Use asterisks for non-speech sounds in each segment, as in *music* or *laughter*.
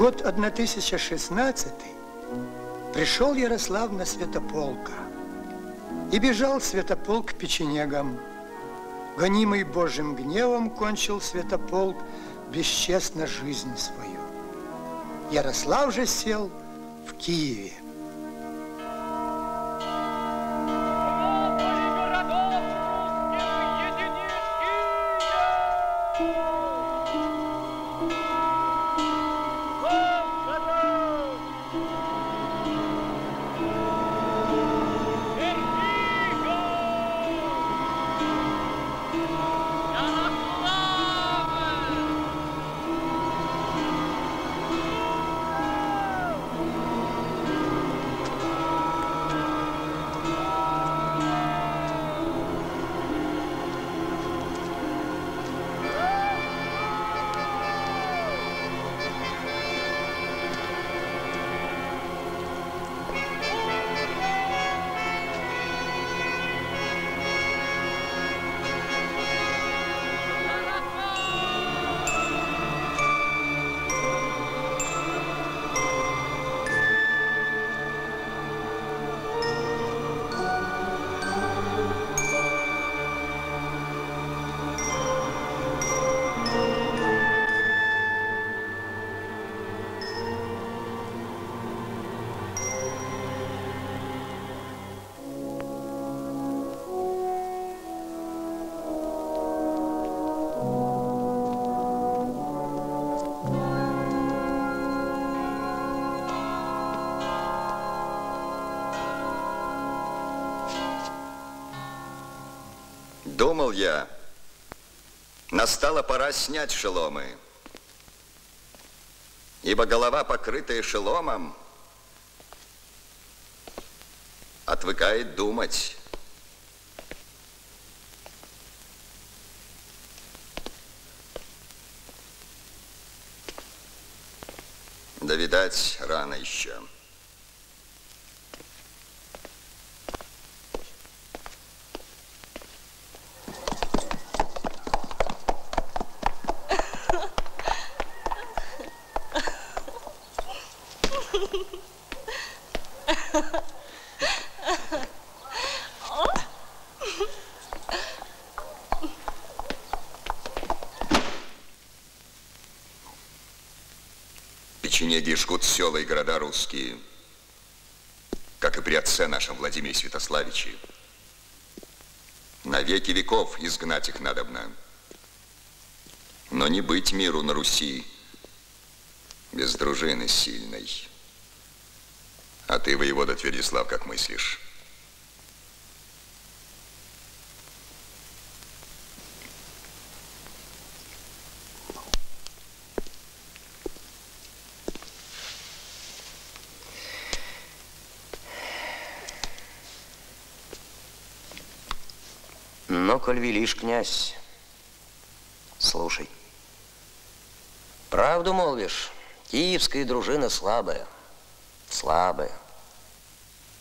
год 1016 пришел Ярослав на Святополка. И бежал Святополк печенегам. Гонимый Божьим гневом кончил Святополк бесчестно жизнь свою. Ярослав же сел в Киеве. Думал я, настала пора снять шеломы, ибо голова, покрытая шеломом, отвыкает думать. Да, видать, рано еще. И города русские, как и при отце нашем Владимире Святославиче. На веки веков изгнать их надобно. Но не быть миру на Руси без дружины сильной. А ты, воевода Твердислав, как мыслишь? Но, коль велишь, князь, слушай. Правду молвишь, киевская дружина слабая, слабая.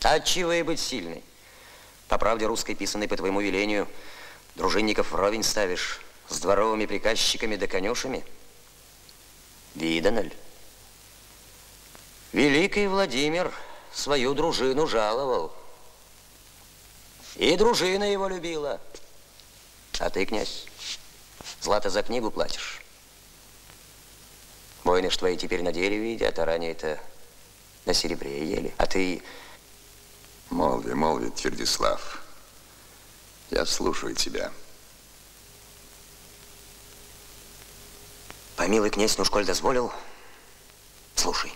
Отчего и быть сильной? По правде русской, писанной по твоему велению, дружинников вровень ставишь с дворовыми приказчиками да конюшами? Видано ли? Великий Владимир свою дружину жаловал. И дружина его любила. А ты, князь, злато за книгу платишь. Воины ж твои теперь на дереве едят, а ранее-то на серебре ели. А ты... Молви, молви, Твердислав. Я слушаю тебя. Помилуй, князь, ну, школь дозволил. Слушай,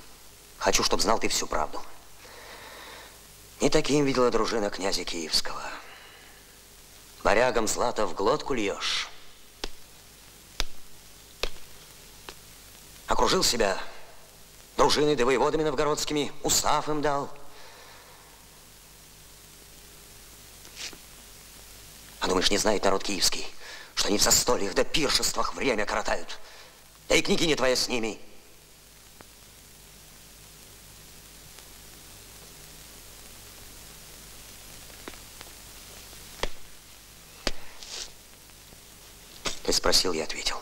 хочу, чтоб знал ты всю правду. Не таким видела дружина князя Киевского. Морягам злато в глотку льешь. Окружил себя дружиной да воеводами новгородскими, устав им дал. А думаешь, не знает народ киевский, что они в застольях да пиршествах время коротают? Да и княгиня твоя с ними. Ты спросил, я ответил.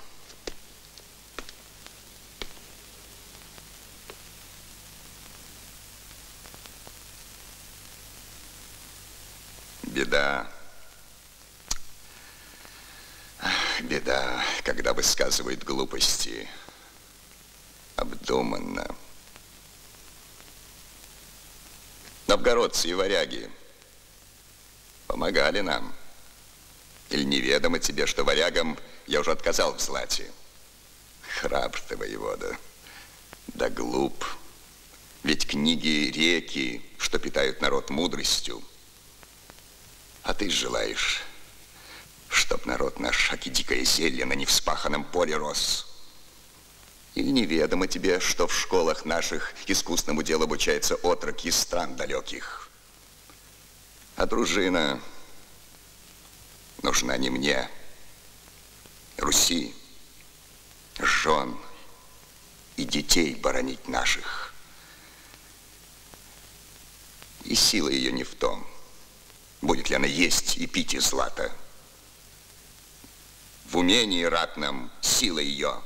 Беда. Беда, когда высказывают глупости обдуманно. Новгородцы и варяги помогали нам. Или неведомо тебе, что варягам я уже отказал в злате? Храбр ты, воевода, да глуп. Ведь книги реки, что питают народ мудростью. А ты желаешь, чтоб народ наш, аки дикое зелье, на невспаханном поле рос. Или неведомо тебе, что в школах наших искусному делу обучается отрок из стран далеких. А дружина нужна не мне, Руси, жен и детей боронить наших. И сила ее не в том, будет ли она есть и пить из злата. В умении ратном сила ее.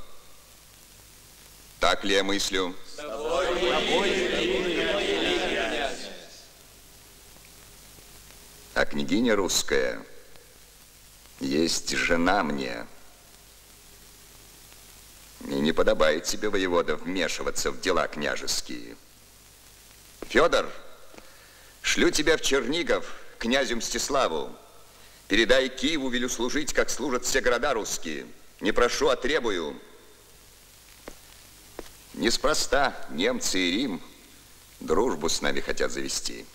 Так ли я мыслю? С тобой, а княгиня русская есть жена мне. И не подобает тебе, воевода, вмешиваться в дела княжеские. Федор, шлю тебя в Чернигов, князю Мстиславу. Передай Киеву, велю служить, как служат все города русские. Не прошу, а требую. Неспроста немцы и Рим дружбу с нами хотят завести.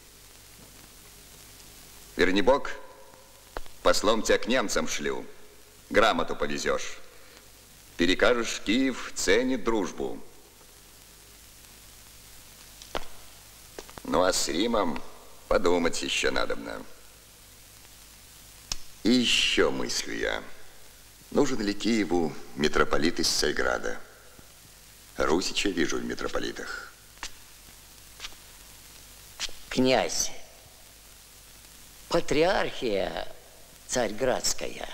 Верни Бог, послом тебя к немцам шлю. Грамоту повезешь. Перекажешь, Киев ценит дружбу. Ну, а с Римом подумать еще надобно. И еще мыслю я. Нужен ли Киеву митрополит из Царьграда? Русича вижу в митрополитах. Князь, патриархия царьградская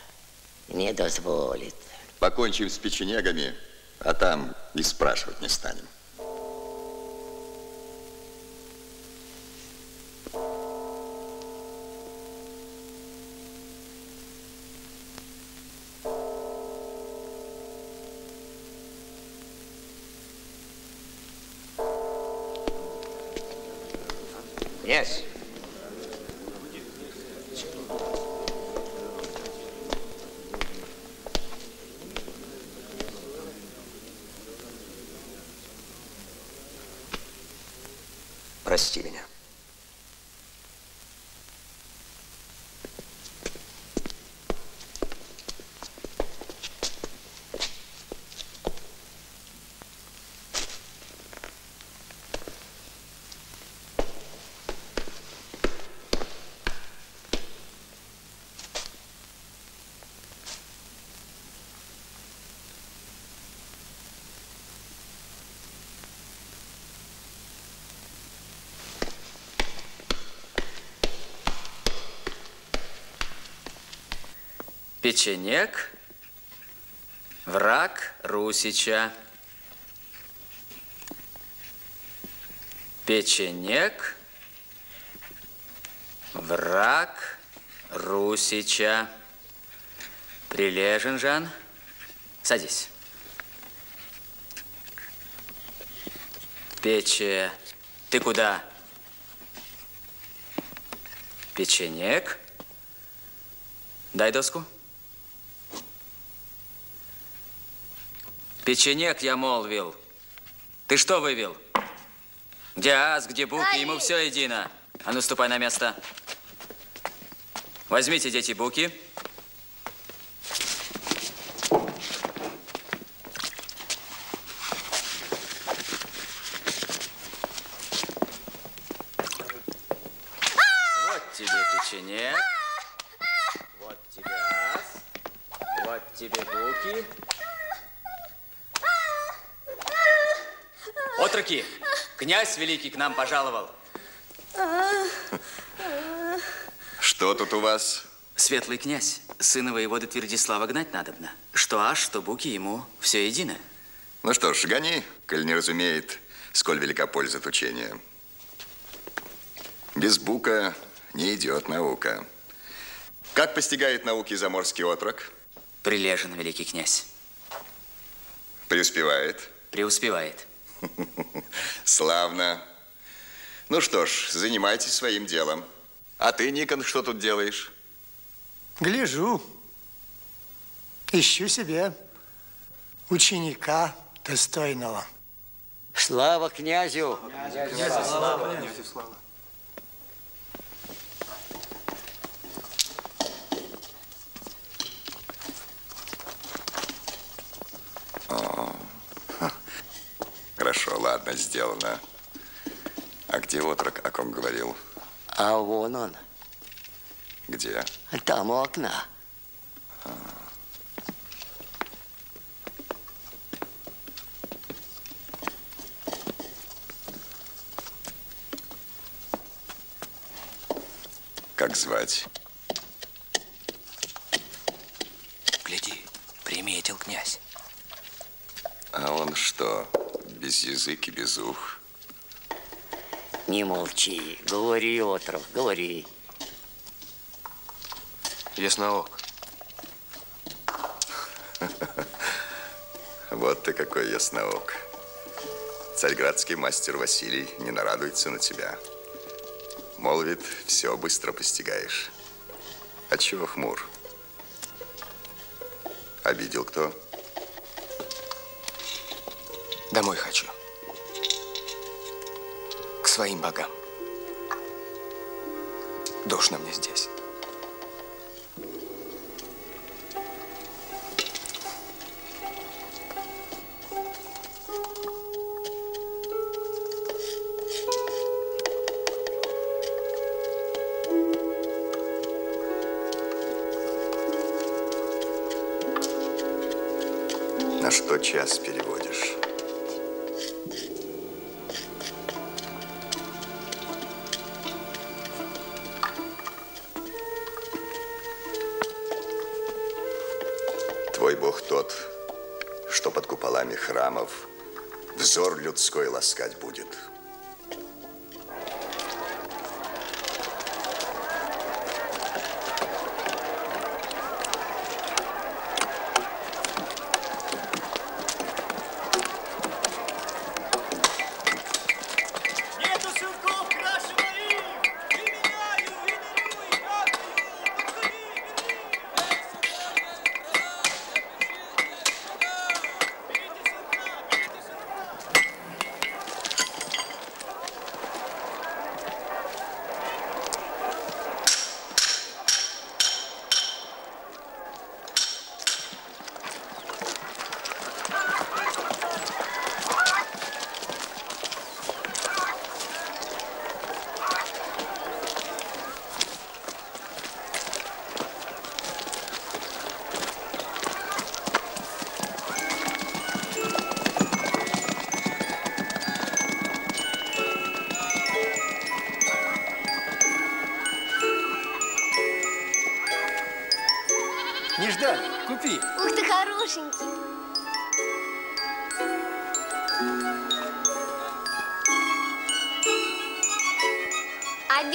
не дозволит. Покончим с печенегами, а там и спрашивать не станем. Печенек, враг Русича. Печенек, враг Русича. Прилежен, Жан. Садись. Пече, ты куда? Печенек. Дай доску. Печенек я молвил. Ты что вывел? Где ас, где буки, ему все едино. А ну, ступай на место. Возьмите, дети, буки. Вот тебе печенек. Вот тебе ас. Вот тебе буки. Отроки, князь великий к нам пожаловал. Что тут у вас? Светлый князь, сына воевода Твердислава гнать надобно. Что аж, что буки ему все едино. Ну что ж, гони, коль не разумеет, сколь велика польза от учения. Без бука не идет наука. Как постигает науки заморский отрок? Прилежен, великий князь. Преуспевает. Преуспевает. *laughs* Славно. Ну что ж, занимайтесь своим делом. А ты, Никон, что тут делаешь? Гляжу. Ищу себе ученика достойного. Слава князю! Хорошо, ладно, сделано. А где отрок, о ком говорил? А вон он, Где? там у окна. Как звать? Гляди, приметил князь. А он что, без язык и без ух? Не молчи, говори, отров, говори. Ясноок. *laughs* Вот ты какой ясноок. Царьградский мастер Василий не нарадуется на тебя. Молвит, все быстро постигаешь. А чего хмур? Обидел кто? Домой хочу. К своим богам. Душно мне здесь.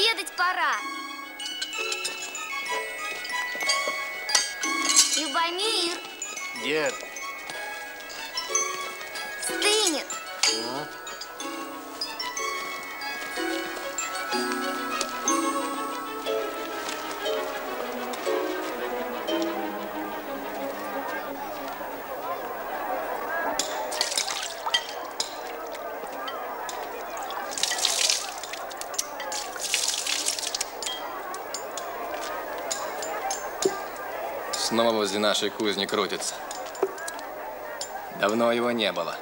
Обедать пора. Любомир, Дед, нашей кузни крутится. Давно его не было.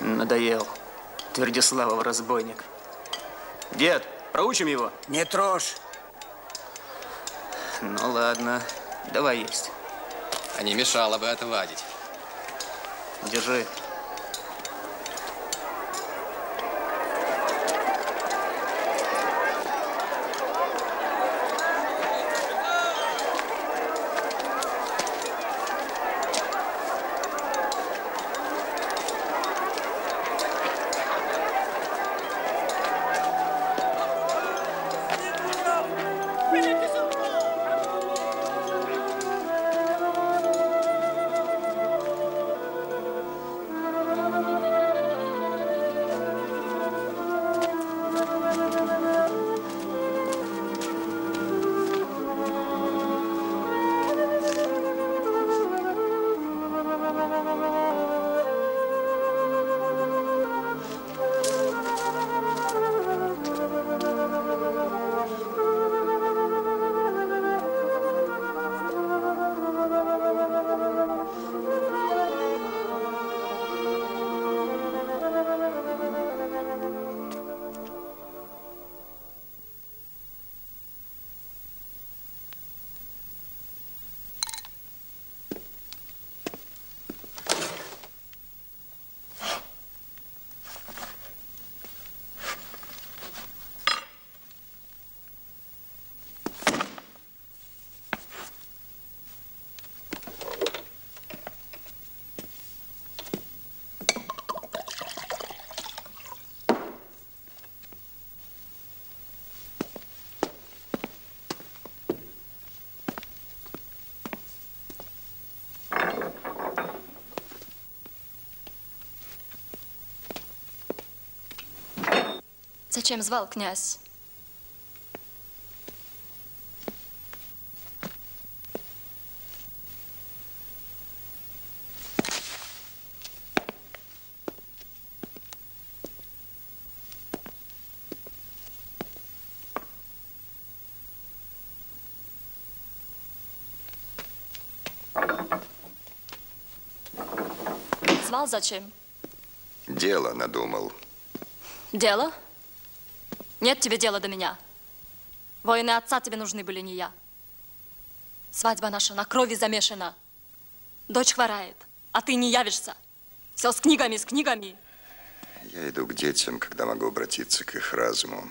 Надоел. Твердиславов разбойник. Дед, проучим его? Не трожь. Ну ладно, давай есть. А не мешало бы отвадить. Держи. Зачем звал князь? Звал зачем? Дело надумал. Дело? Нет тебе дела до меня. Воины отца тебе нужны были, не я. Свадьба наша на крови замешана. Дочь хворает, а ты не явишься. Все с книгами, с книгами. Я иду к детям, когда могу обратиться к их разуму.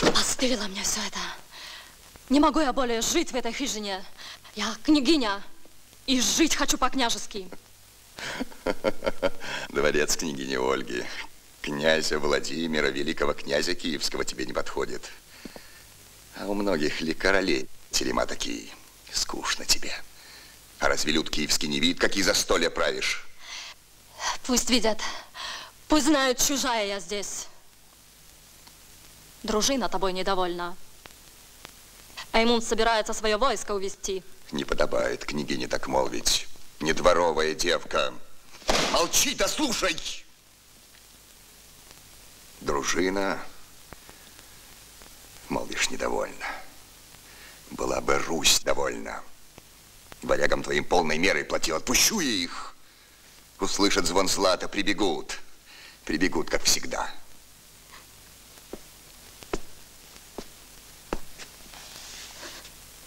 Постылило мне все это. Не могу я более жить в этой хижине. Я княгиня, и жить хочу по-княжески. *laughs* Дворец княгини Ольги, князя Владимира, великого князя Киевского тебе не подходит. А у многих ли королей телема такие? Скучно тебе. А разве люд киевский не видит, какие застолья правишь? Пусть видят. Пусть знают, чужая я здесь. Дружина тобой недовольна. Эймун собирается свое войско увести. Не подобает княгине так молвить. Не дворовая девка. Молчи, да слушай! Дружина, молвишь, недовольна. Была бы Русь довольна. Варягам твоим полной мерой платил. Отпущу я их. Услышат звон злата, прибегут. Прибегут, как всегда.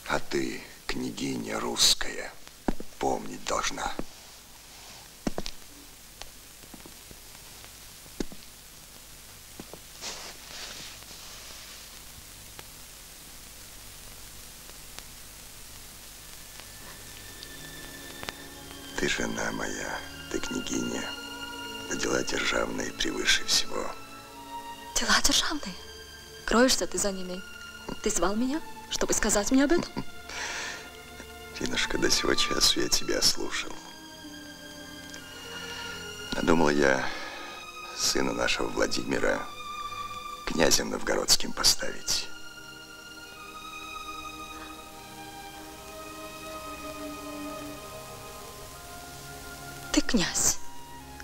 А ты, княгиня русская, помнить должна. Жена моя, ты княгиня, а дела державные превыше всего. Дела державные. Кроешься ты за ними. Ты звал меня, чтобы сказать мне об этом? *laughs* Ринушка, до сего часу я тебя слушал. Надумал я сына нашего Владимира князем новгородским поставить. Князь.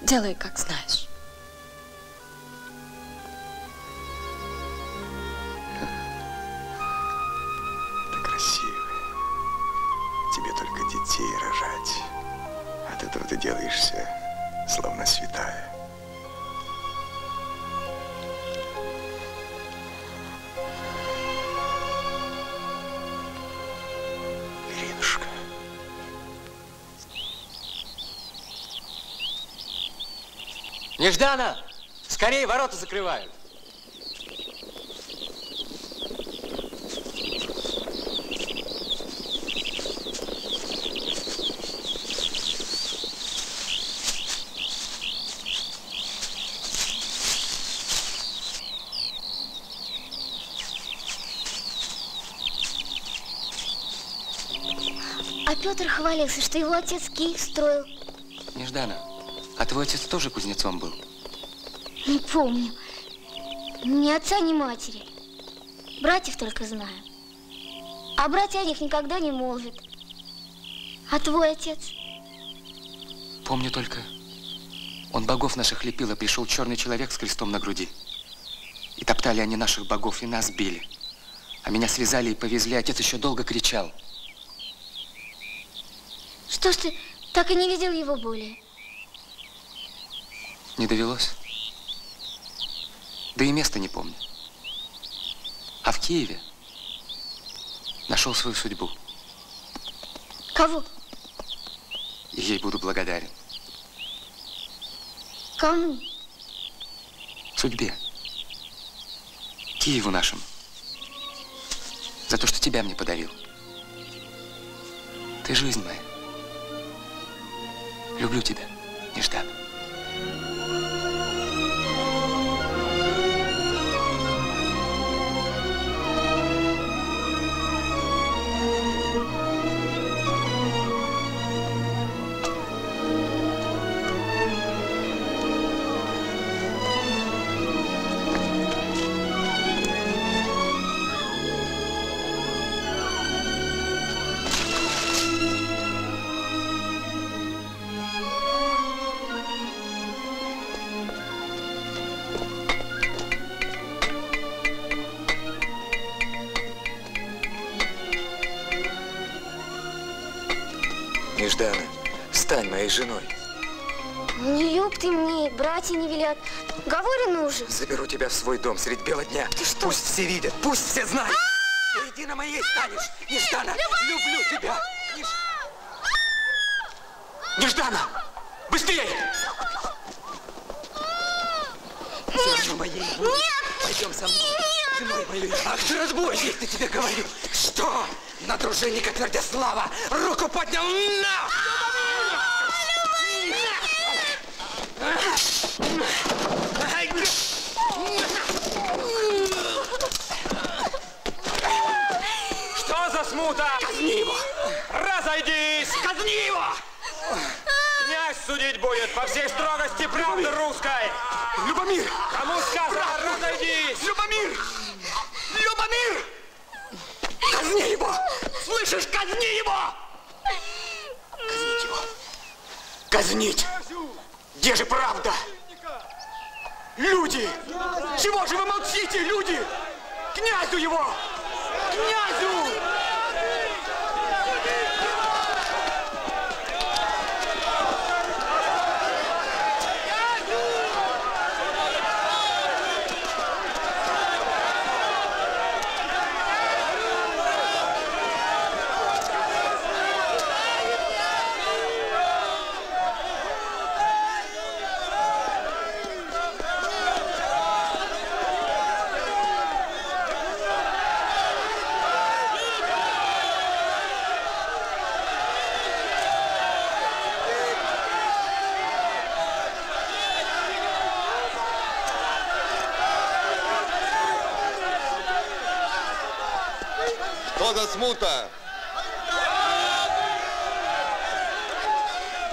Делай, как знаешь. Неждана! Скорее, ворота закрывают. А Петр хвалился, что его отец Киев строил. Неждана, твой отец тоже кузнецом был? Не помню. Ни отца, ни матери. Братьев только знаю. А братья о них никогда не молвят. А твой отец? Помню только, он богов наших лепил, а пришел черный человек с крестом на груди. И топтали они наших богов, и нас били. А меня связали и повезли, отец еще долго кричал. Что ж ты так и не видел его более? Не довелось. Да и места не помню. А в Киеве нашел свою судьбу. Кого? И ей буду благодарен. Кому? Судьбе. Киеву нашему. За то, что тебя мне подарил. Ты жизнь моя. Люблю тебя, Неждан. Уже. Заберу тебя в свой дом средь бела дня. Ты что? Пусть все видят, пусть все знают. Ты едино моей станешь. Неждана, люблю тебя. Неж- Неждана, быстрее! Сердце моей. Нет! Пойдем со мной. Женой моей. Ах ты разбойник, ты тебе говорю. Что? На дружинника Твердослава руку поднял на! Что за смута? Казни его! Разойдись! Казни его! Князь судить будет по всей строгости правды русской! Любомир! Кому сказано, разойдись! Любомир! Любомир! Казни его! Слышишь, казни его! Казнить его! Казнить! Где же правда? Люди! Чего же вы молчите, люди? Князю его! Князю! Что за смута?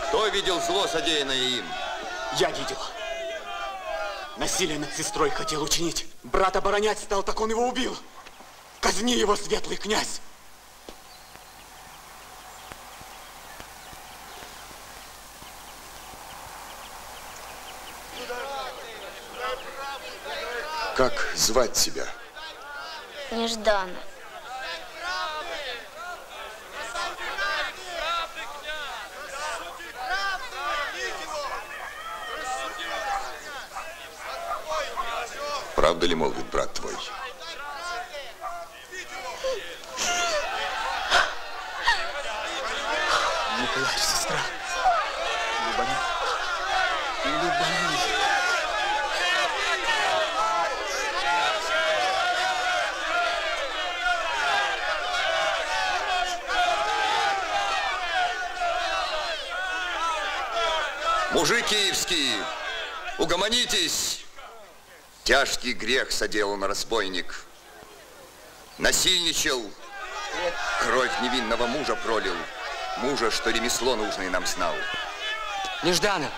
Кто видел зло, содеянное им? Я видел. Насилие над сестрой хотел учинить. Брат оборонять стал, так он его убил. Казни его, светлый князь. Как звать тебя? Нежданно. Правда ли молвит брат твой? Не плачь, сестра. Любомир. Любомир. Мужи киевские, угомонитесь! Тяжкий грех соделал на разбойник. Насильничал, кровь невинного мужа пролил. Мужа, что ремесло нужное нам знал. Неждана!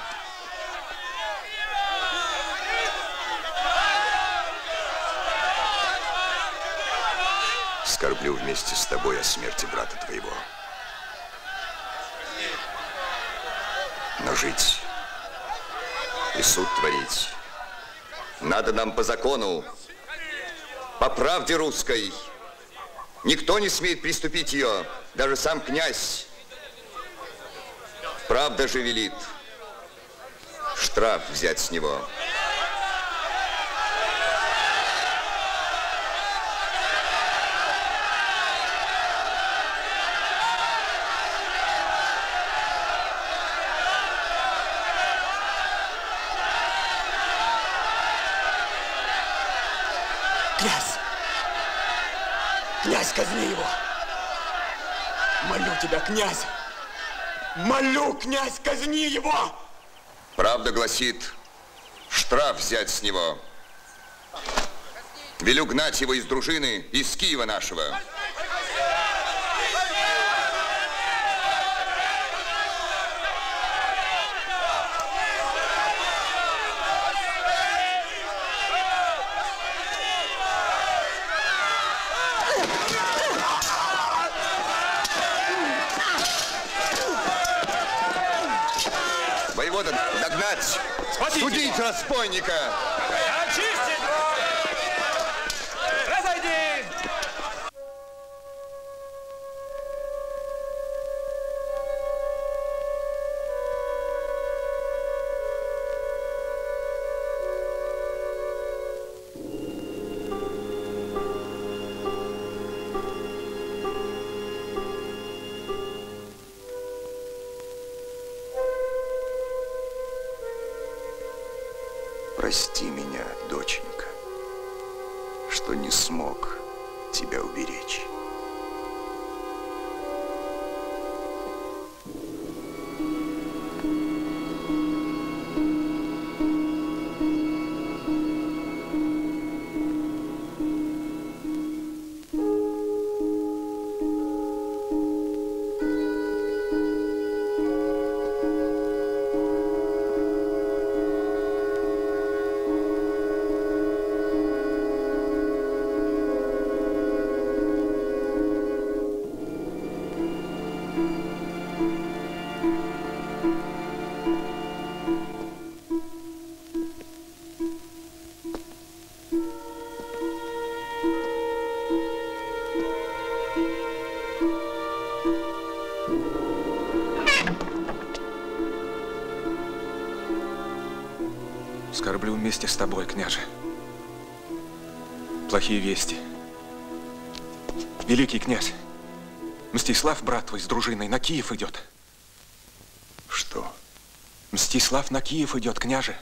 Скорблю вместе с тобой о смерти брата твоего. Но жить и суд творить надо нам по закону, по правде русской. Никто не смеет приступить ее, даже сам князь. Правда же велит штраф взять с него. Князь! Молю, князь, казни его! Правда гласит, штраф взять с него. Велю гнать его из дружины, из Киева нашего. Воевода, догнать! Судить Скорблю вместе с тобой, княже. Плохие вести. Великий князь, Мстислав, брат твой, с дружиной на Киев идет. Что? Мстислав на Киев идет, княже.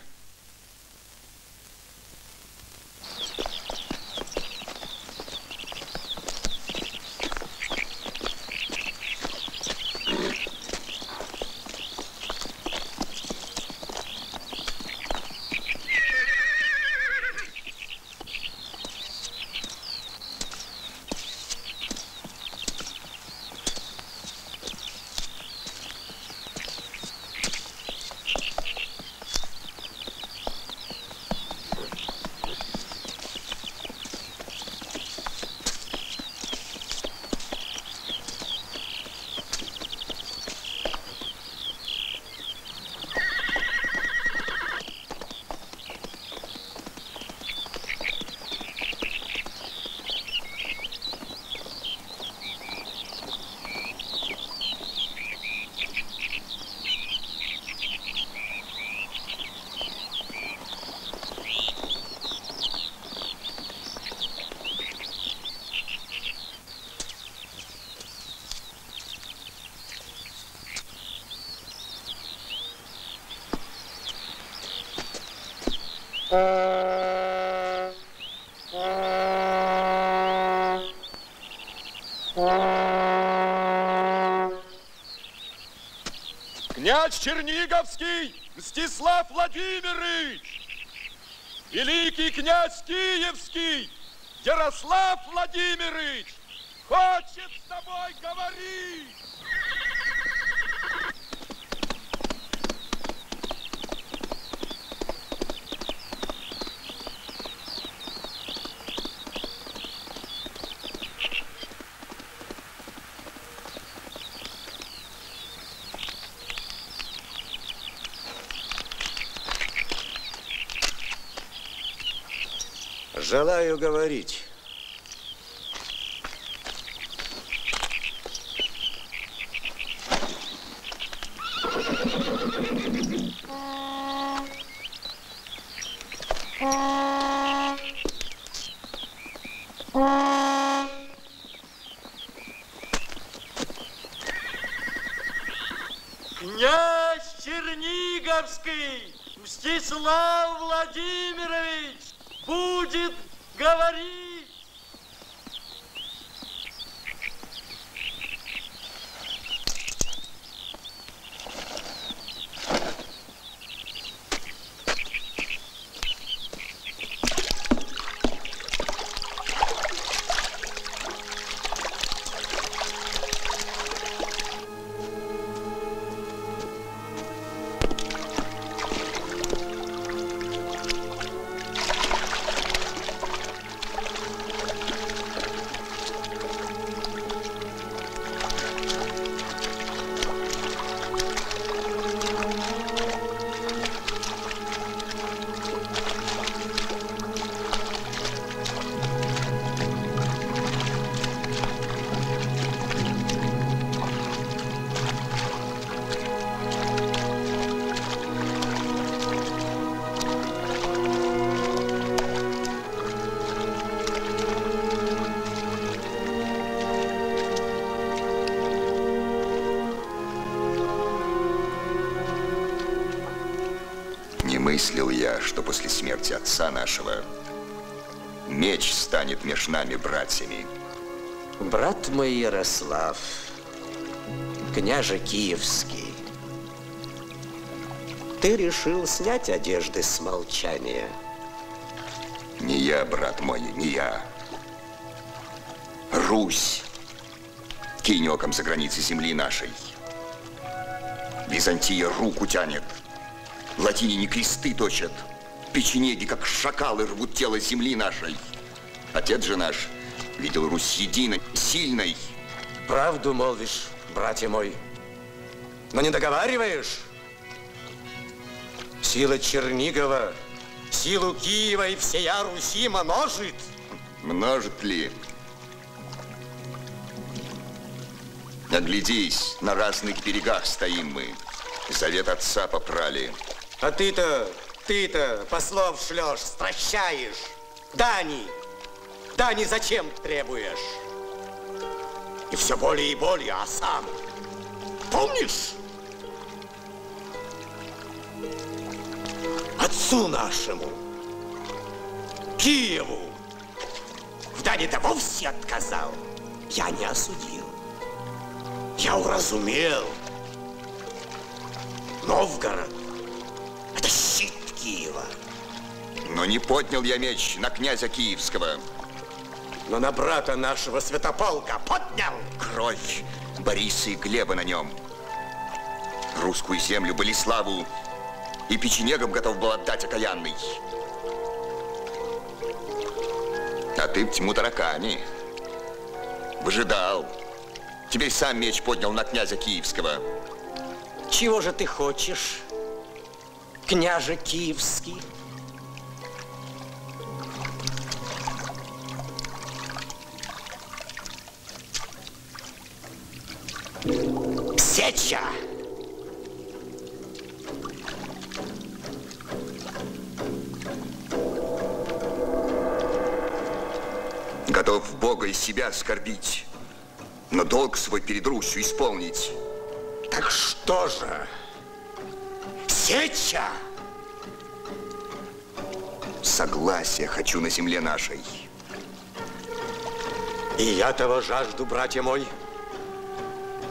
Князь Черниговский Мстислав Владимирович! Великий князь Киевский Ярослав Владимирович хочет с тобой говорить! Желаю говорить. Мыслил я, что после смерти отца нашего меч станет меж нами братьями. Брат мой Ярослав, княже Киевский, ты решил снять одежды с молчания. Не я, брат мой, не я. Русь кинь оком за границы земли нашей. Византия руку тянет. Латиняне кресты точат. Печенеги, как шакалы, рвут тело земли нашей. Отец же наш видел Русь единой, сильной. Правду молвишь, братья мой, но не договариваешь? Сила Чернигова, силу Киева и всея Руси множит. Множит ли? Оглядись, на разных берегах стоим мы. Завет отца попрали. А ты-то, ты-то послов шлешь, стращаешь. Дани, Дани зачем требуешь? И все более и более, а сам помнишь? Отцу нашему, Киеву, в Дани-то вовсе отказал. Я не осудил. Я уразумел. Новгород – это щит Киева. Но не поднял я меч на князя Киевского. Но на брата нашего Святополка поднял. Кровь Бориса и Глеба на нем. Русскую землю, Болеславу и печенегам готов был отдать окаянный. А ты в тьму таракани. Выжидал. Теперь сам меч поднял на князя Киевского. Чего же ты хочешь, княже Киевский? Сеча! Готов Бога и себя оскорбить, но долг свой перед Русью исполнить. Так что же? Сеча! Согласия хочу на земле нашей. И я того жажду, братья мой.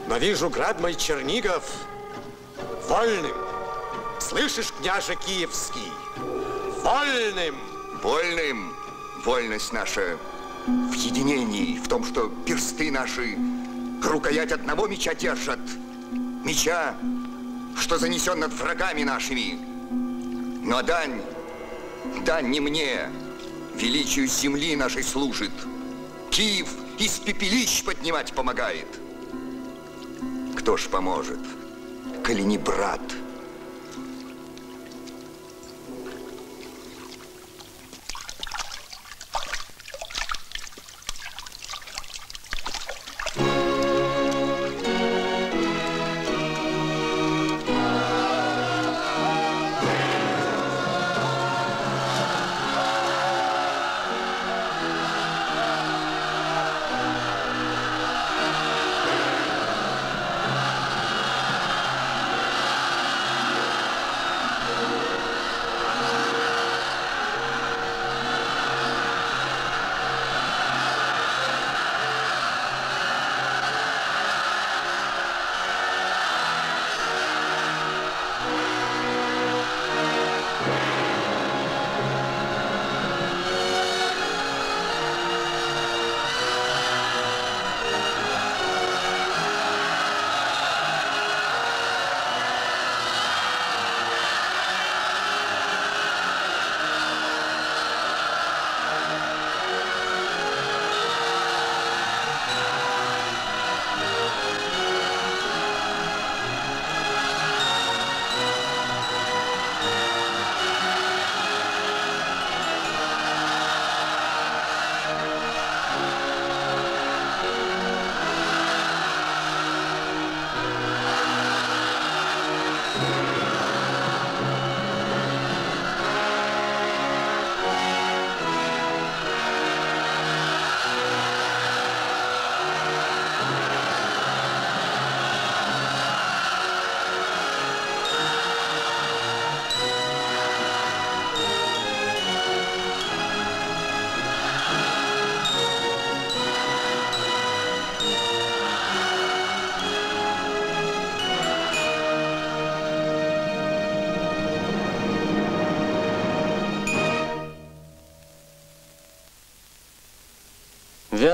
Но вижу град мой Чернигов вольным. Слышишь, княже Киевский? Вольным! Вольным! Вольность наша в единении, в том, что персты наши рукоять одного меча держат. Меча, что занесен над врагами нашими. Но дань, дань не мне, величию земли нашей служит. Киев из пепелищ поднимать помогает. Кто ж поможет, коли не брат?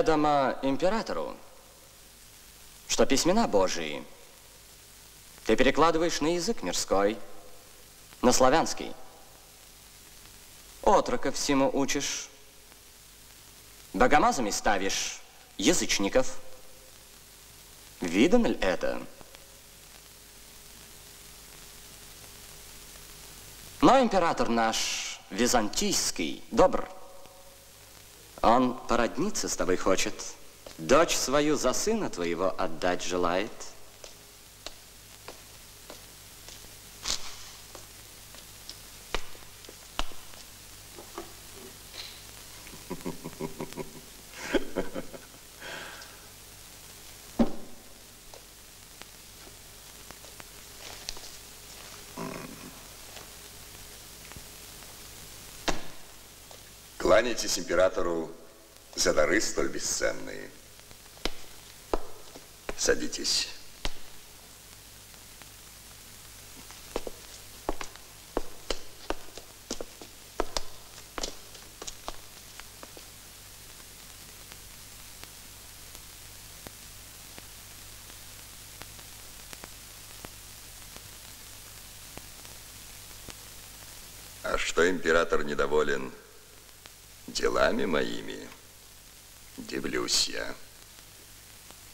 Ведомо императору, что письмена Божии ты перекладываешь на язык мирской, на славянский. Отрока всему учишь, богомазами ставишь язычников. Видно ли это? Но император наш, византийский, добр. Он породниться с тобой хочет. Дочь свою за сына твоего отдать желает. Кланяйтесь императору за дары столь бесценные. Садитесь. А что император недоволен делами моими? Дивлюсь я.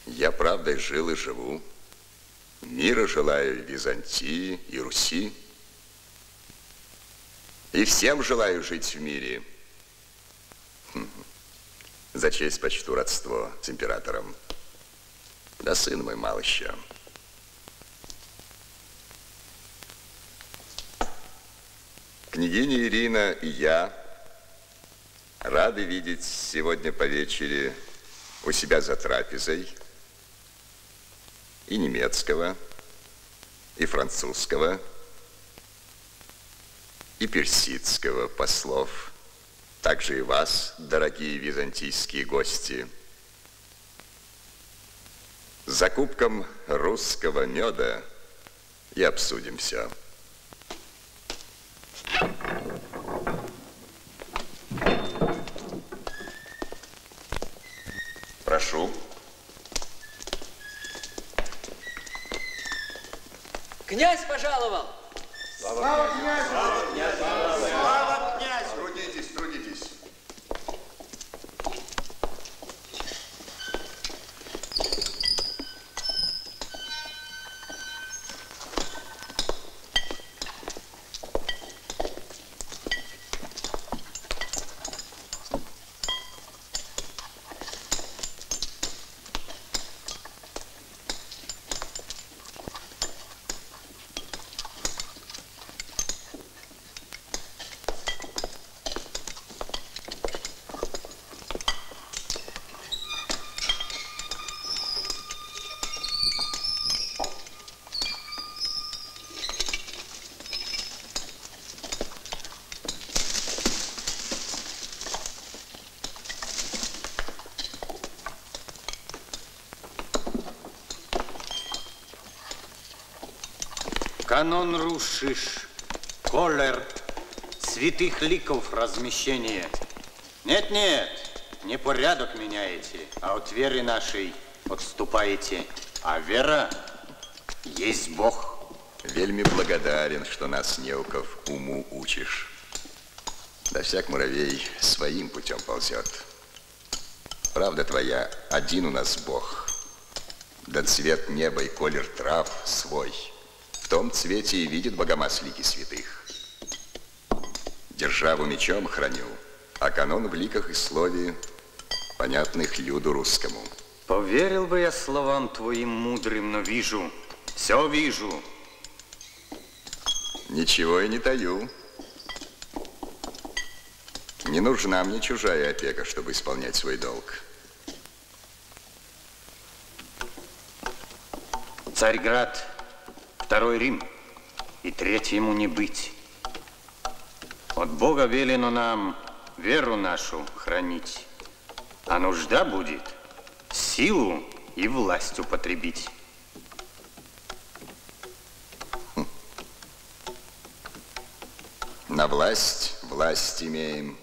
Я правдой жил и живу. Мира желаю Византии и Руси. И всем желаю жить в мире. Хм. За честь почту родство с императором. Да сын мой мал еще. Княгиня Ирина и я рады видеть сегодня по вечере у себя за трапезой и немецкого, и французского, и персидского послов, также и вас, дорогие византийские гости. С закупком русского меда и обсудим все. Прошу. Князь пожаловал! Слава князю! Слава князю! Слава князю! Трудитесь, трудитесь. Канон рушишь, колер, святых ликов размещение. Нет-нет, не порядок меняете, а от веры нашей отступаете. А вера есть Бог. Вельми благодарен, что нас, неуков, уму учишь. Да всяк муравей своим путем ползет. Правда твоя, один у нас Бог. Да цвет неба и колер трав свой. В том цвете и видит Богомаз лики святых. Державу мечом храню, а канон в ликах и слове, понятных люду русскому. Поверил бы я словам твоим мудрым, но вижу, все вижу. Ничего и не таю. Не нужна мне чужая опека, чтобы исполнять свой долг. Царьград, второй Рим, и третьему не быть. От Бога велено нам веру нашу хранить, а нужда будет силу и власть употребить. На власть власть имеем,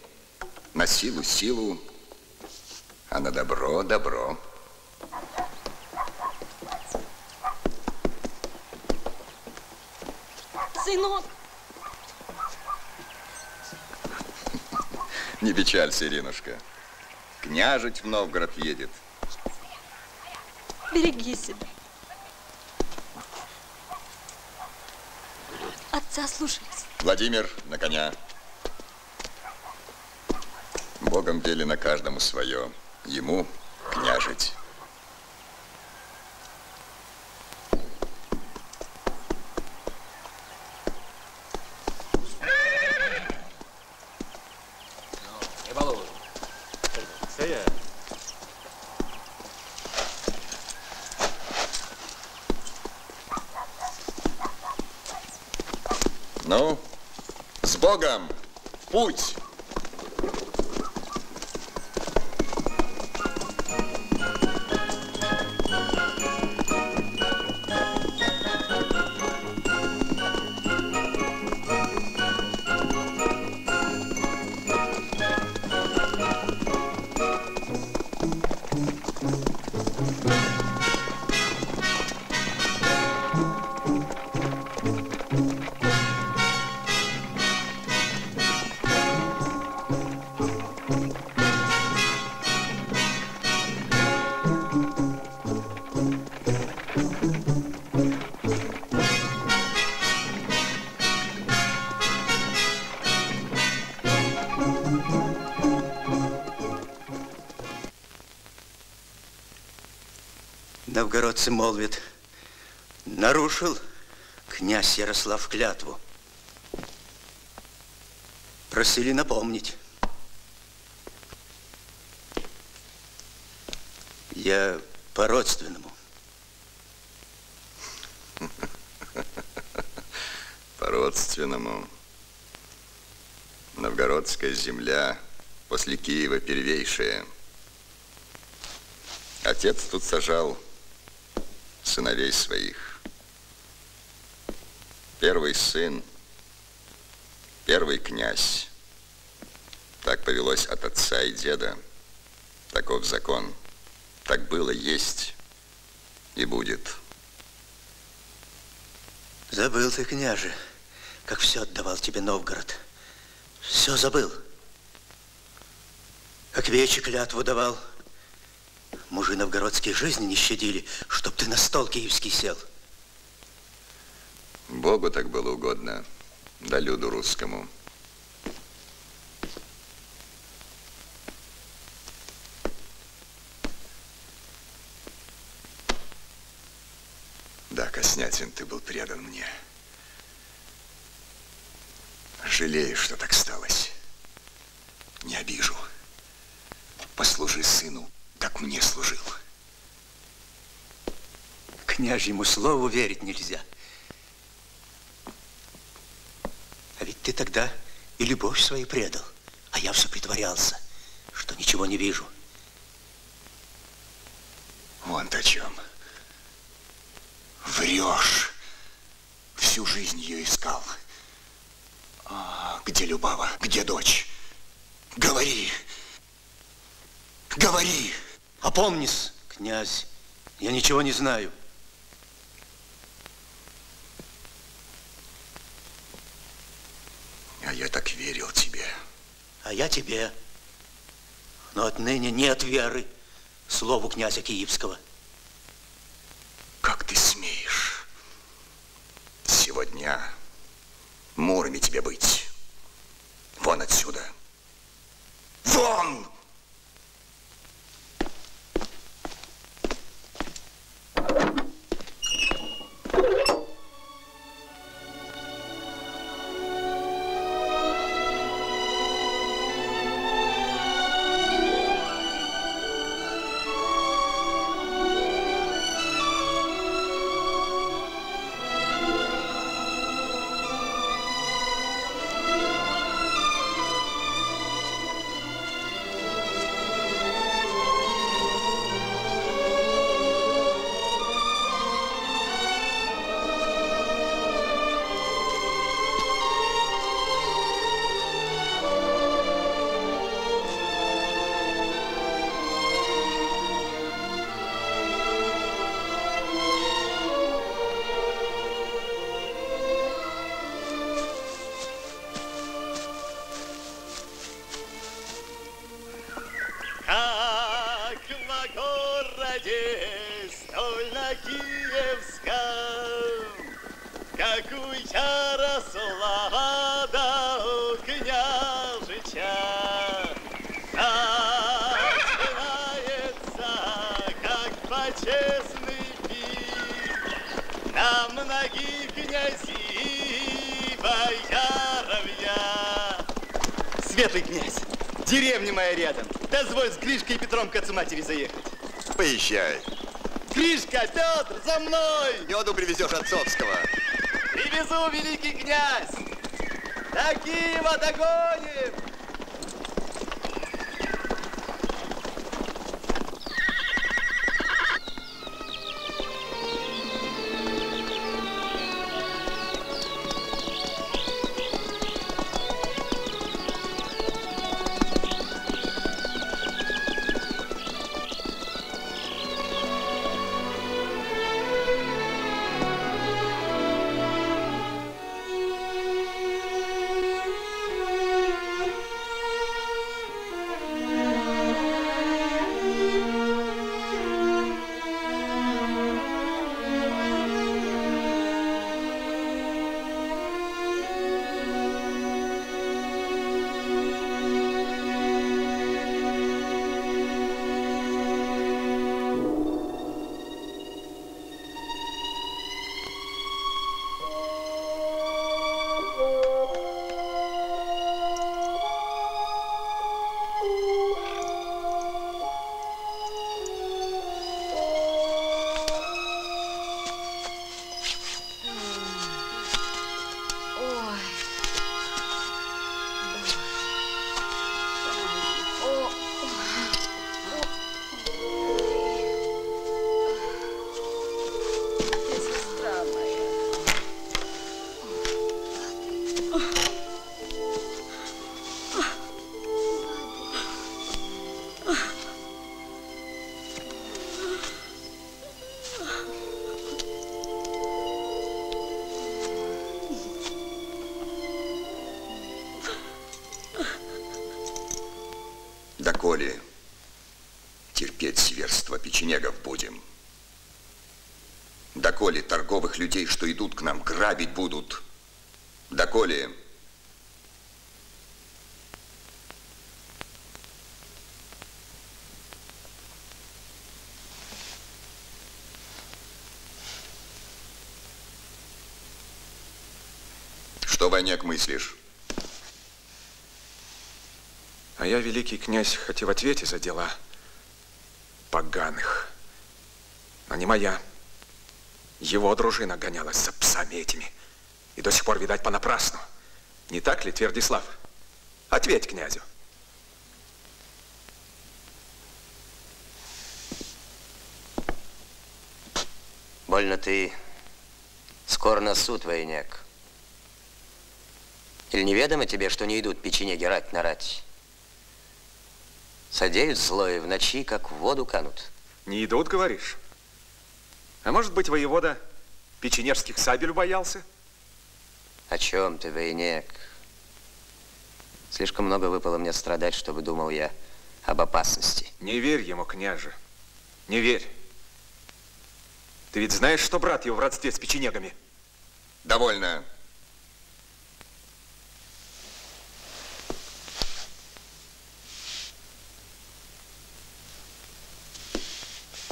на силу силу, А на добро добро. Сынок, Не печалься, Иринушка. Княжить в Новгород едет. береги себя. Отца слушайся. Владимир на коня. Богом велено каждому свое. Ему княжить. Не балуй. Це я. Ну, с Богом! Путь! Новгородцы молвят, нарушил князь Ярослав клятву. Просили напомнить. Я по-родственному. *laughs* По-родственному. Новгородская земля после Киева первейшая. Отец тут сажал сыновей своих. Первый сын, первый князь. Так повелось от отца и деда. Таков закон. Так было, есть и будет. Забыл ты, княже, как все отдавал тебе Новгород. Все забыл. Как вечи клятву давал. Мужи новгородские жизни не щадили, чтоб ты на стол киевский сел. Богу так было угодно, да люду русскому. Да, Коснятин, ты был предан мне. Жалею, что так сталось. Не обижу. Послужи сыну, как мне служил. Княжьему слову верить нельзя. А ведь ты тогда и любовь свою предал, а я все притворялся, что ничего не вижу. Вон о чем. Врешь. Всю жизнь ее искал. А где Любава? Где дочь? Говори. Говори. Опомнись, князь. Я ничего не знаю. А я так верил тебе. А я тебе. Но отныне нет веры слову князя Киевского. Как ты смеешь? Сегодня Муроме тебе быть. Вон отсюда. Вон! Многих князей бояров я. Светлый князь, деревня моя рядом. Дозволь с Гришкой и Петром к отцу матери заехать. Поезжай. Гришка, Петр, за мной! Меду привезешь отцовского. Привезу, великий князь! До Киева догоним! Доколе Что, Ваняк, мыслишь? А я, великий князь, хоть и в ответе за дела поганых, но не моя. Его дружина гонялась за псами этими. И до сих пор, видать, понапрасну. Не так ли, Твердислав? Ответь князю. Больно ты скоро на суд, вояняк. Или неведомо тебе, что не идут печенеги рать на рать? Садеют злое в ночи, как в воду канут. Не идут, говоришь? А может быть, воевода печенежских сабель боялся? О чем ты, вояняк? Слишком много выпало мне страдать, чтобы думал я об опасности. Не верь ему, княже. Не верь. Ты ведь знаешь, что брат его в родстве с печенегами? Довольно.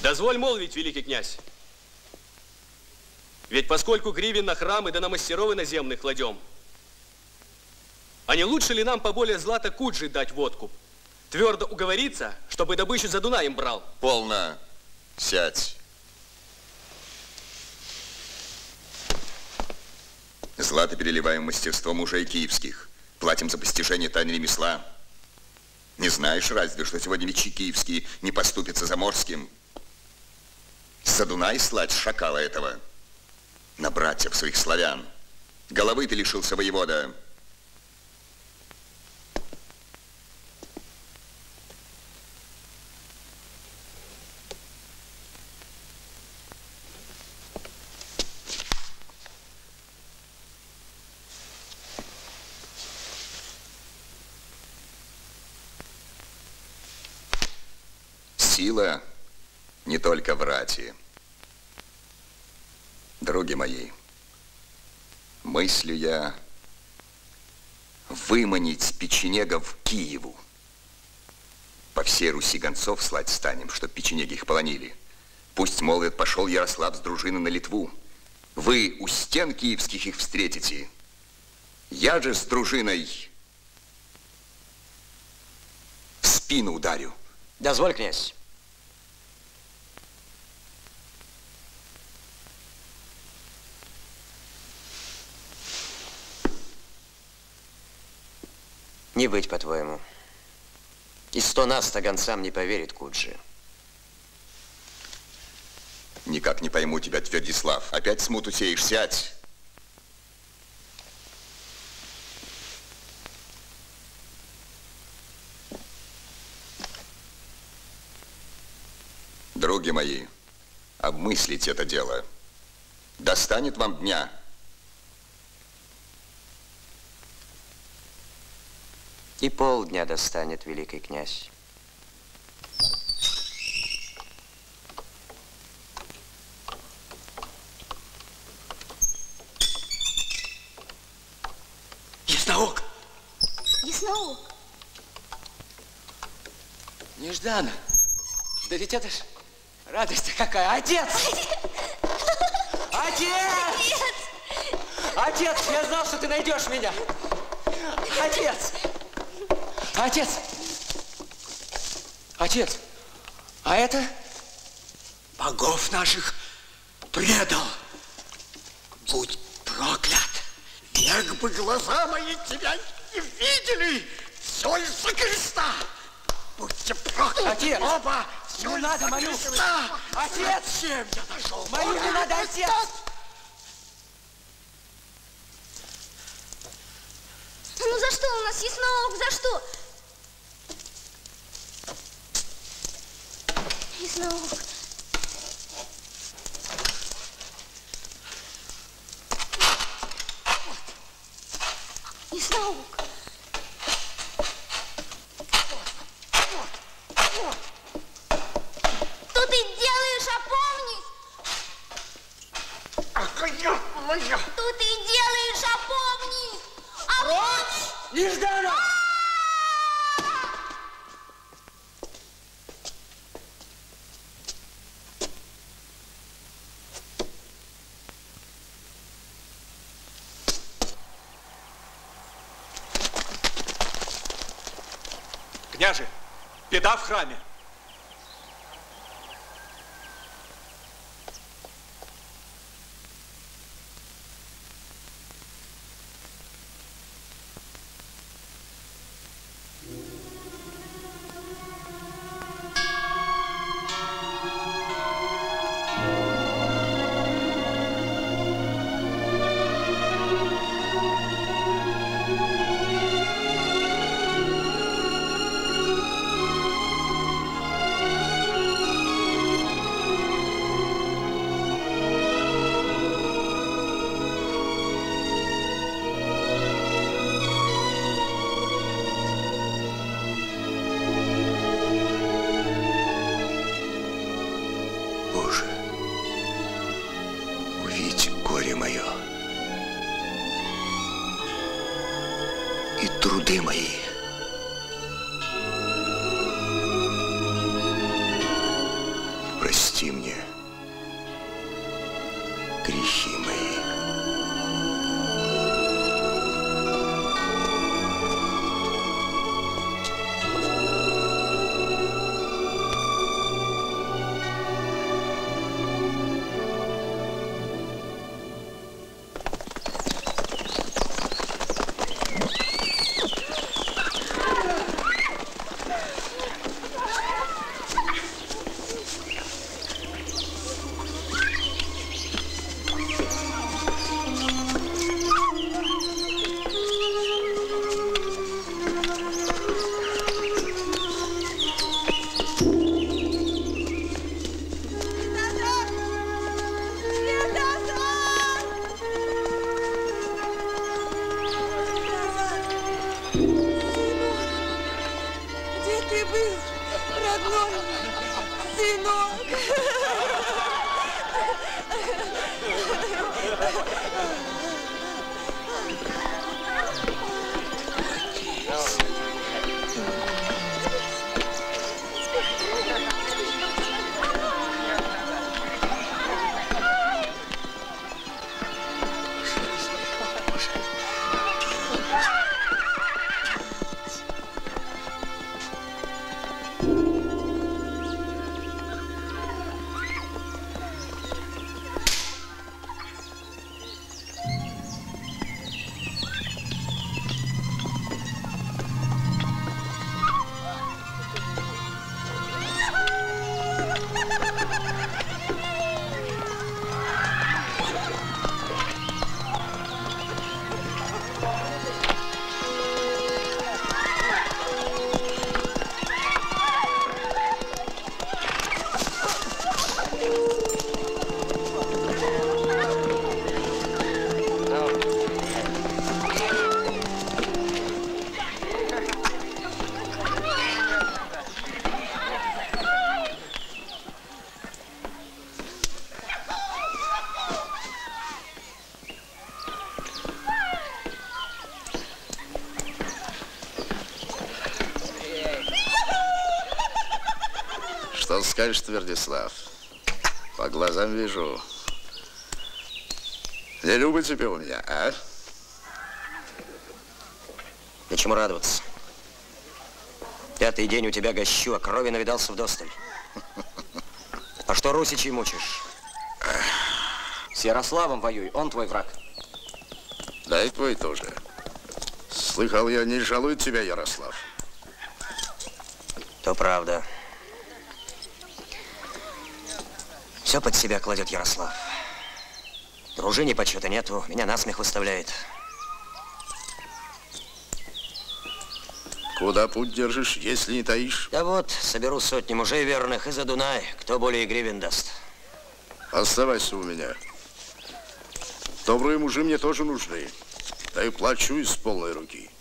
Дозволь молвить, великий князь. Ведь поскольку гривен на храмы да на мастеровы наземных кладем, а не лучше ли нам поболее злата куджи дать водку? Твердо уговориться, чтобы добычу за Дунаем брал. Полно. Сядь. Злато переливаем мастерство мужей киевских. Платим за постижение тайны ремесла. Не знаешь разве, что сегодня мечи киевские не поступятся заморским? За Дунай слать шакала этого. На братьев своих славян. Головы ты лишился воевода. Сила не только братья. Други мои, мыслю я выманить печенегов Киеву. По всей Руси гонцов слать станем, чтоб печенеги их полонили. Пусть молвят, пошел Ярослав с дружины на Литву. Вы у стен киевских их встретите. Я же с дружиной в спину ударю. Дозволь, князь. Не быть, по-твоему. И сто нас-то гонцам не поверит Куджи. Никак не пойму тебя, Твердислав. Опять смуту сеешь, сядь. Други мои, обмыслить это дело. Достанет вам дня. И полдня достанет великий князь. Ясноок! Ясноук. Нежданно. Да ведь это ж радость какая. Отец! Отец! Отец, я знал, что ты найдешь меня. Отец! Отец! Отец! А это? Богов наших предал. Будь проклят. Як бы глаза мои тебя не видели, все из-за креста. Будьте прокляты Отец! оба. Не надо, креста. Отец! Зачем я нашел? Молю, не надо, отец! Ну за что у нас Ясноук, за что? Ясноук. Ясноук. Что ты делаешь, опомнись? Что ты делаешь, опомнись? Опомнись! Нежданно! Княже, беда в храме. Скажешь, Твердислав? По глазам вижу. Не любит тебе у меня, а? И чему радоваться? Пятый день у тебя гощу, а крови навидался в досталь. *laughs* А что русичей мучишь? С Ярославом воюй, он твой враг. Да и твой тоже. Слыхал я, не жалует тебя Ярослав. То правда. Все под себя кладет Ярослав. Дружине почета нету, меня насмех выставляет. Куда путь держишь, если не таишь? Да вот, соберу сотни мужей верных и за Дунай, кто более гривен даст. Оставайся у меня. Добрые мужи мне тоже нужны. Да и плачу из полной руки.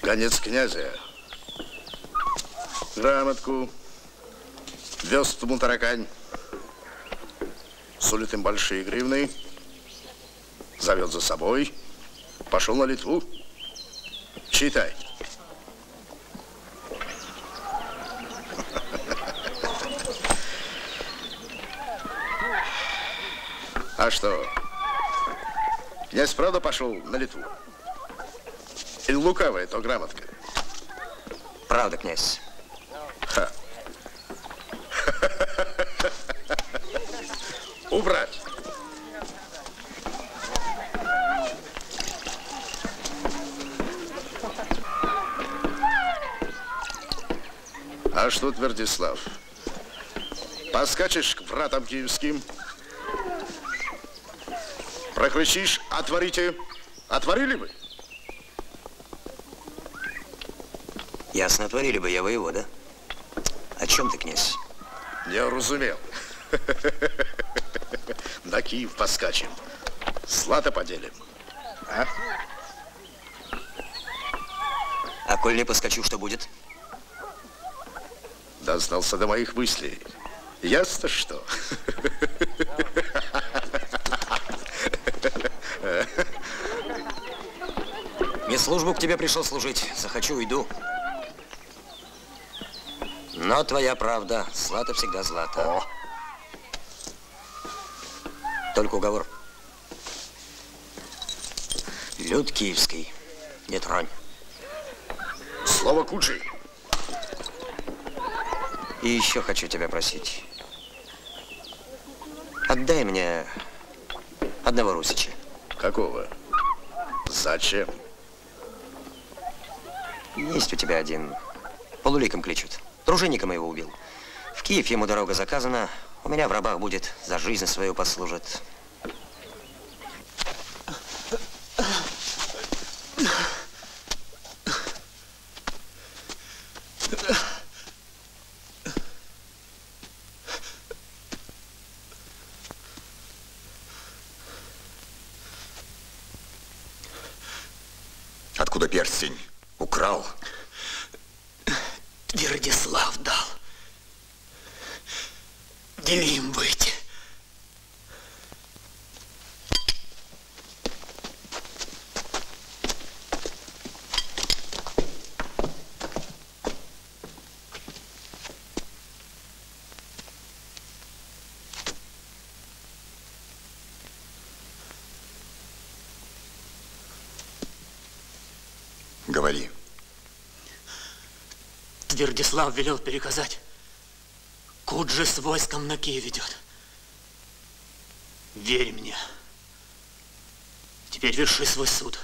Конец князя. Грамотку. Вез тому таракань. Сулит им большие гривны. Зовет за собой. Пошел на Литву. Читай. А что? Князь правда пошел на Литву? Или лукавая то грамотка? Правда, князь. Убрать. А что, Твердислав? Поскачешь к вратам киевским? Прокричишь, отворите. Отворили бы? Ясно, отворили бы я воевода. О чем ты, князь? Не разумел. *laughs* Киев поскачем. Злато поделим. А? А коль не поскочу, что будет? Дознался до моих мыслей. Ясно, что? Не службу к тебе пришел служить. Захочу, уйду. Но твоя правда. Злато всегда злато. Только уговор. Люд киевский. Не тронь. Слово Куджи. И еще хочу тебя просить. Отдай мне одного русича. Какого? Зачем? Есть у тебя один. Полуликом кличут. Дружинника моего убил. В Киев ему дорога заказана. У меня в рабах будет. За жизнь свою послужит. Откуда перстень? Украл? Твердислав дал. Вели им быть. Говори. Твердислав велел переказать. Куджи с войском на Киев идет. Верь мне. Теперь верши свой суд.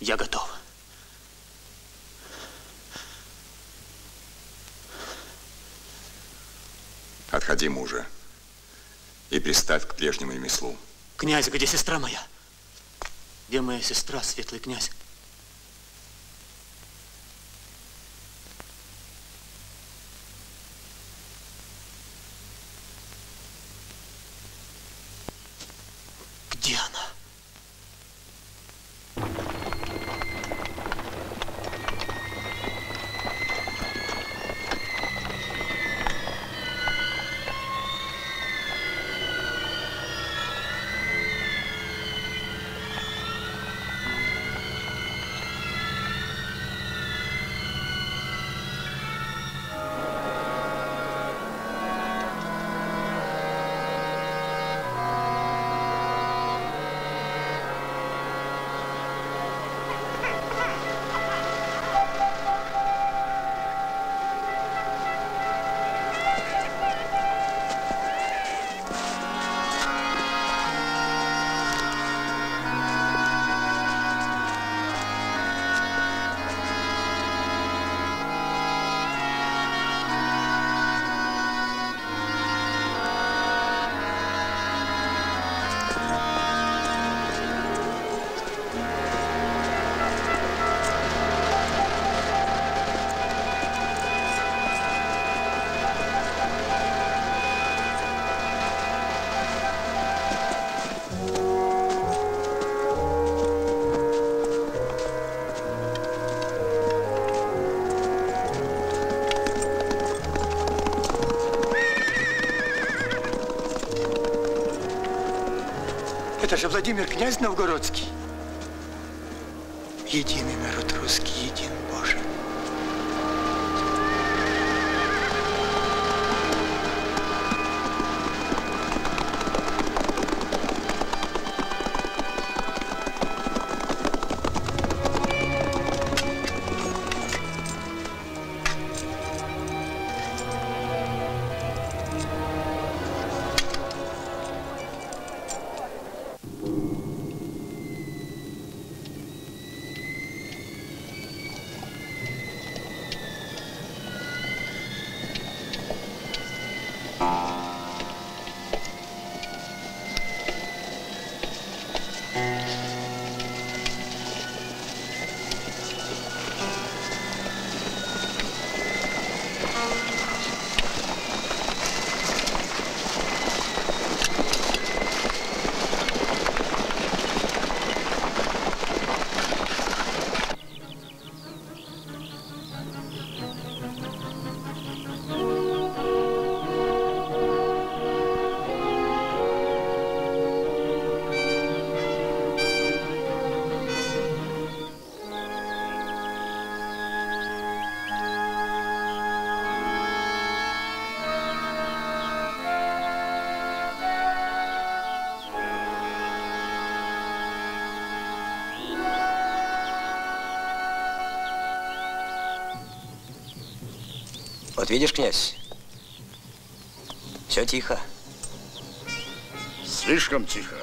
Я готов. Отходи, мужа, и приставь к прежнему ремеслу. Князь, где сестра моя? Где моя сестра, светлый князь? Это же Владимир князь Новгородский. Единый Вот видишь, князь, все тихо. Слишком тихо.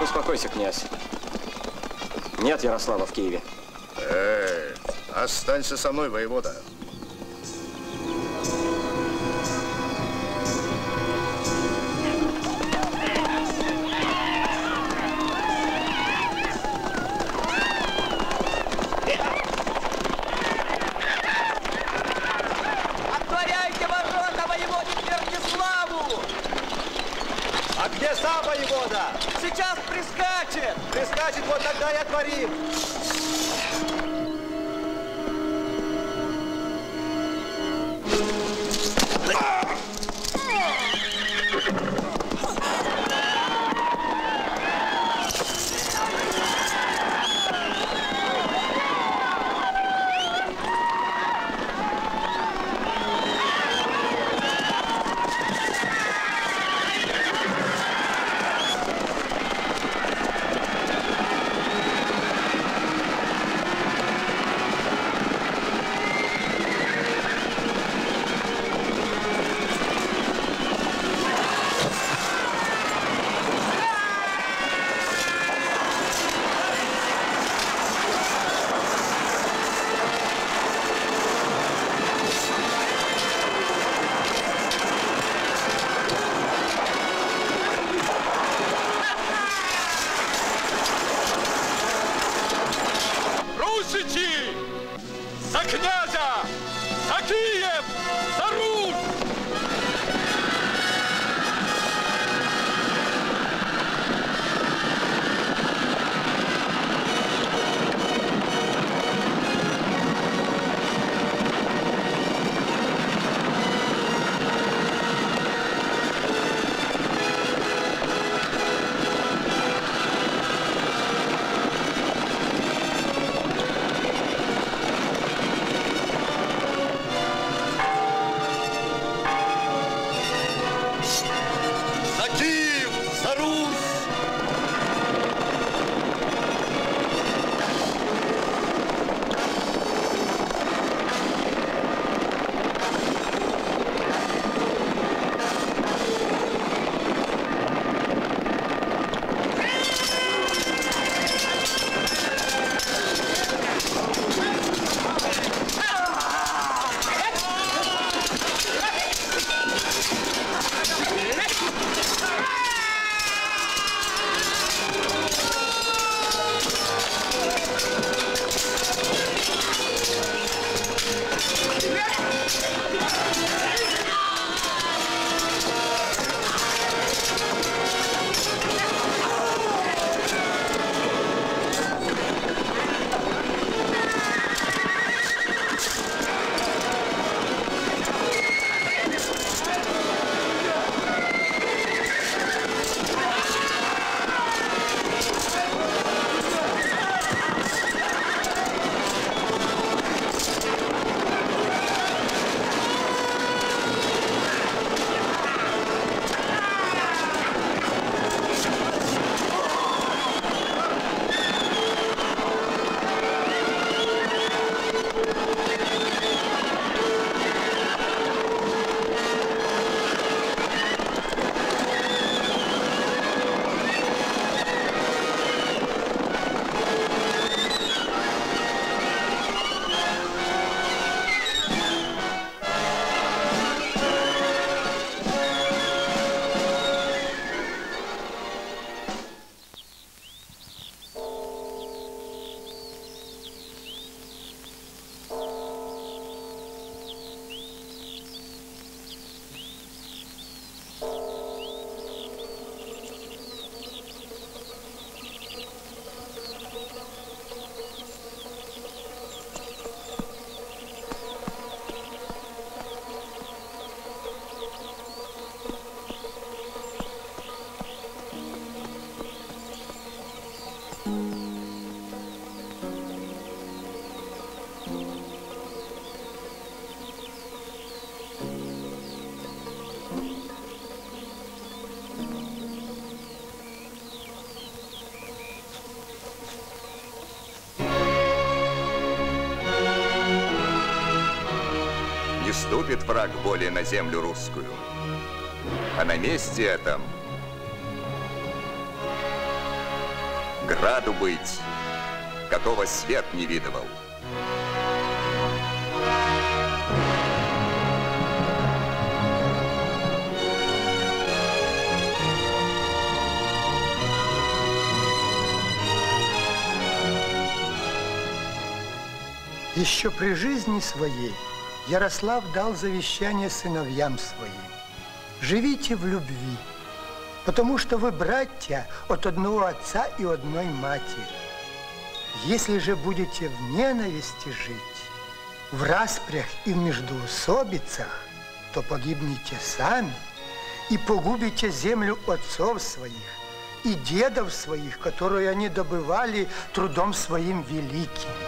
Успокойся, князь. Нет Ярослава в Киеве. Останься со мной, воевода. Враг более на землю русскую. А на месте этом граду быть, какого свет не видывал. Еще при жизни своей Ярослав дал завещание сыновьям своим. Живите в любви, потому что вы братья от одного отца и одной матери. Если же будете в ненависти жить, в распрях и в междоусобицах, то погибнете сами и погубите землю отцов своих и дедов своих, которую они добывали трудом своим великим.